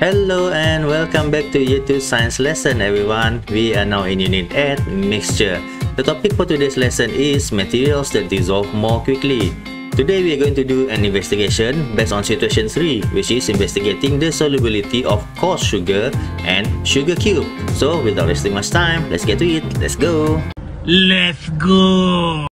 Hello and welcome back to YouTube Science lesson everyone. We are now in Unit 8, Mixture. The topic for today's lesson is materials that dissolve more quickly. Today we are going to do an investigation based on situation 3 which is investigating the solubility of coarse sugar and sugar cube. So without wasting much time, let's get to it. Let's go! Let's go!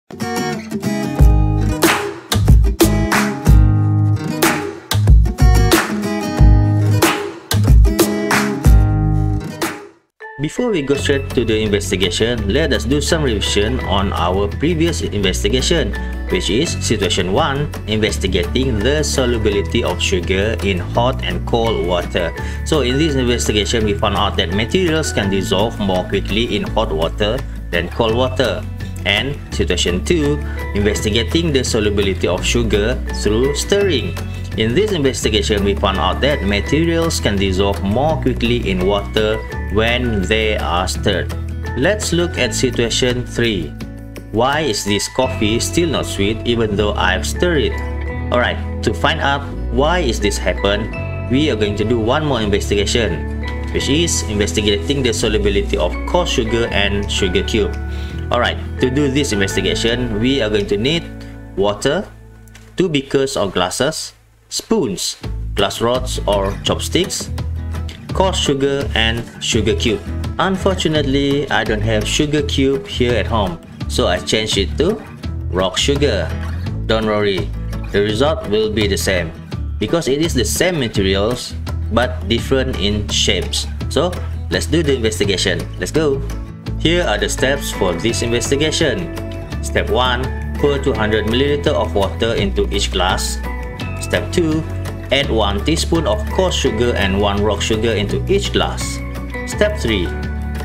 Before we go straight to the investigation, let us do some revision on our previous investigation, which is situation 1, investigating the solubility of sugar in hot and cold water. So in this investigation, we found out that materials can dissolve more quickly in hot water than cold water. And situation 2, investigating the solubility of sugar through stirring. In this investigation, we found out that materials can dissolve more quickly in water when they are stirred. Let's look at situation 3. Why is this coffee still not sweet even though I've stirred it? Alright, to find out why is this happen, we are going to do one more investigation, which is investigating the solubility of coarse sugar and sugar cube. Alright, to do this investigation, we are going to need water, two beakers or glasses, spoons, glass rods or chopsticks, coarse sugar and sugar cube. Unfortunately, I don't have sugar cube here at home, so I changed it to rock sugar. Don't worry, the result will be the same because it is the same materials but different in shapes. So let's do the investigation. Let's go. Here are the steps for this investigation. Step 1. Pour 200 ml of water into each glass. Step 2 Add 1 teaspoon of coarse sugar and 1 rock sugar into each glass. Step 3.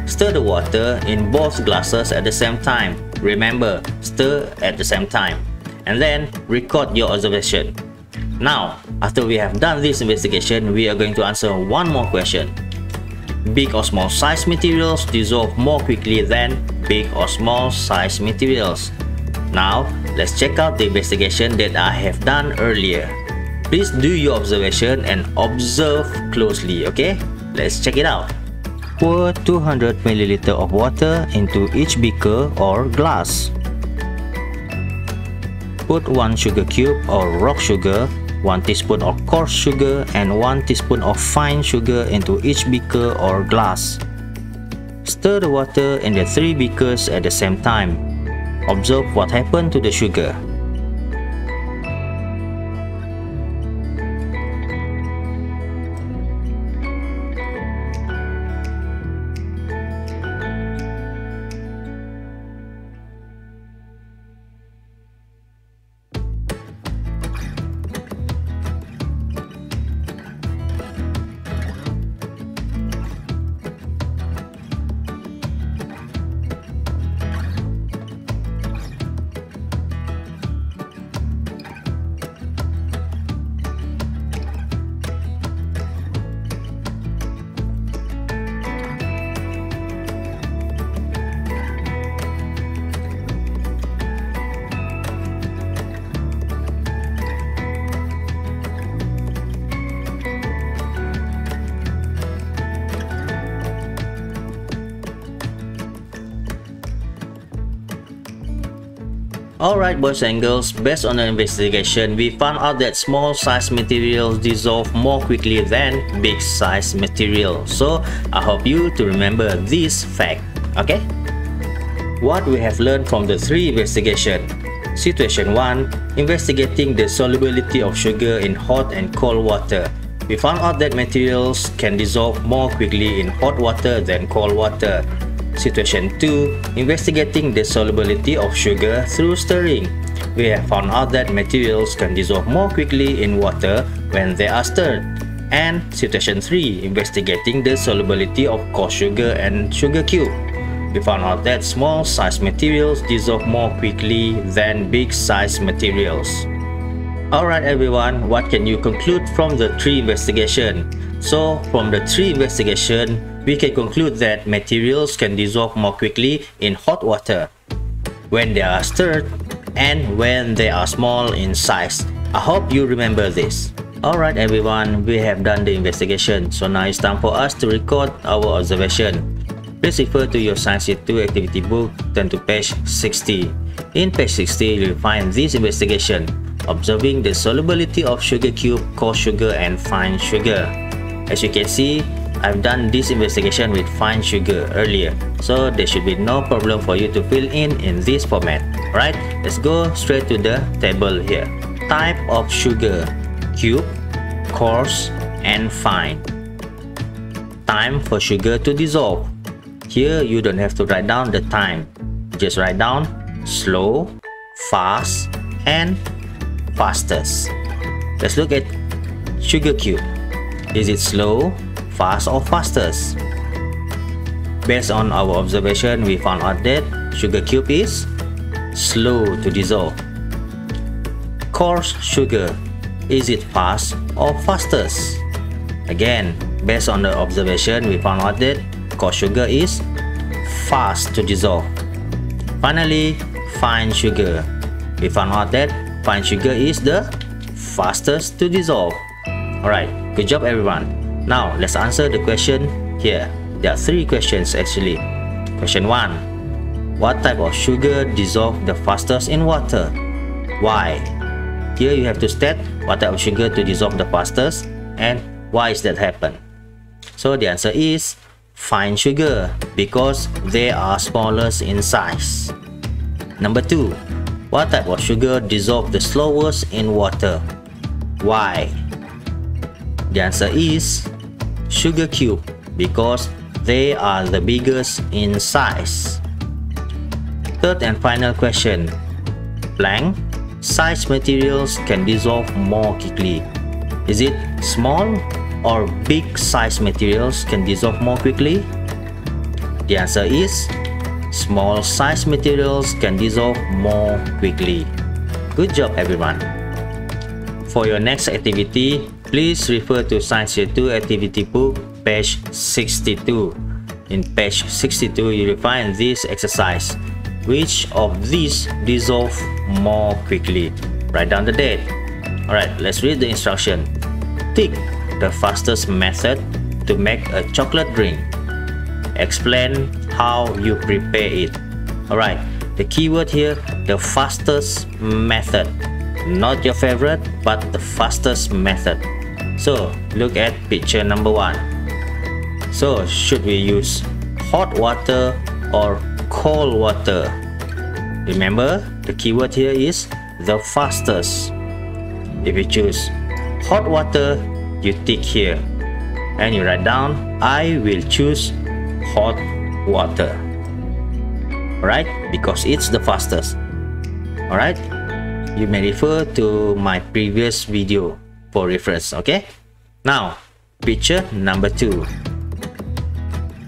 Stir the water in both glasses at the same time. Remember, stir at the same time. And then record your observation. Now, after we have done this investigation, we are going to answer one more question. Big or small size materials dissolve more quickly than big or small size materials. Now, let's check out the investigation that I have done earlier. Please do your observation and observe closely, okay? Let's check it out. Pour 200 ml of water into each beaker or glass. Put 1 sugar cube or rock sugar, 1 teaspoon of coarse sugar and 1 teaspoon of fine sugar into each beaker or glass. Stir the water in the 3 beakers at the same time. Observe what happened to the sugar. Alright boys and girls, based on the investigation, we found out that small size materials dissolve more quickly than big size material. So, I hope you to remember this fact, okay? What we have learned from the three investigation. Situation 1. Investigating the solubility of sugar in hot and cold water. We found out that materials can dissolve more quickly in hot water than cold water. Situation 2. Investigating the solubility of sugar through stirring. We have found out that materials can dissolve more quickly in water when they are stirred. And Situation 3. Investigating the solubility of coarse sugar and sugar cube. We found out that small size materials dissolve more quickly than big size materials. Alright everyone, what can you conclude from the three investigation? So, from the three investigation, we can conclude that materials can dissolve more quickly in hot water when they are stirred and when they are small in size. I hope you remember this. Alright everyone, we have done the investigation, so now it's time for us to record our observation. Please refer to your Science Year 2 activity book, turn to page 60. In page 60, you'll find this investigation, observing the solubility of sugar cube, coarse sugar and fine sugar. As you can see, I've done this investigation with fine sugar earlier, so there should be no problem for you to fill in in this format. Right? Let's go straight to the table here. Type of sugar, cube, coarse, and fine. Time for sugar to dissolve. Here you don't have to write down the time. Just write down slow, fast, and fastest. Let's look at sugar cube. Is it slow, fast or fastest? Based on our observation, we found out that sugar cube is slow to dissolve. Coarse sugar, is it fast or fastest? Again, based on the observation, we found out that coarse sugar is fast to dissolve. Finally, fine sugar. We found out that fine sugar is the fastest to dissolve. Alright, good job everyone. Now, let's answer the question here. There are three questions actually. Question 1. What type of sugar dissolve the fastest in water? Why? Here you have to state what type of sugar to dissolve the fastest and why is that happen. So the answer is fine sugar because they are smallest in size. Number 2. What type of sugar dissolve the slowest in water? Why? The answer is sugar cube because they are the biggest in size. Third and final question. Blank size materials can dissolve more quickly. Is it small or big size materials can dissolve more quickly? The answer is small size materials can dissolve more quickly. Good job everyone. For your next activity, Please refer to Science Year 2 activity book, page 62. In page 62, you will find this exercise. Which of these dissolve more quickly? Write down the date. Alright, let's read the instruction. Tick the fastest method to make a chocolate drink. Explain how you prepare it. Alright, the keyword here, the fastest method. Not your favorite, but the fastest method. So look at picture number one. So should we use hot water or cold water? Remember the keyword here is the fastest. If you choose hot water, you tick here and you write down I will choose hot water. Alright, because it's the fastest. Alright, you may refer to my previous video for reference okay? Now picture number two.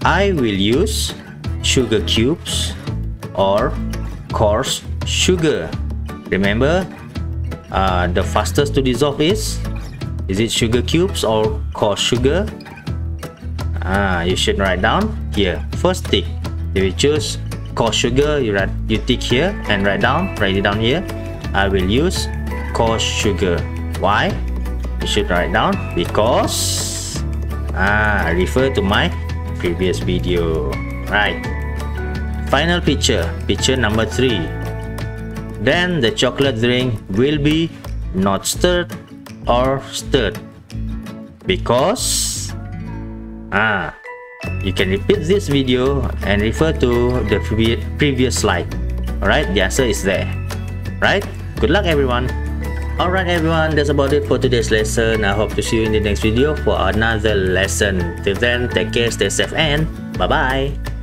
I will use sugar cubes or coarse sugar. Remember uh, the fastest to dissolve is is it sugar cubes or coarse sugar? Ah you should write down here. First tick. If you choose coarse sugar you write you tick here and write down write it down here. I will use coarse sugar. Why you should write down because ah refer to my previous video. Right. Final picture. Picture number three. Then the chocolate drink will be not stirred or stirred because ah you can repeat this video and refer to the previous slide. Alright the answer is there. Right? Good luck everyone Alright everyone, that's about it for today's lesson. I hope to see you in the next video for another lesson. Till then, take care, stay safe and bye-bye.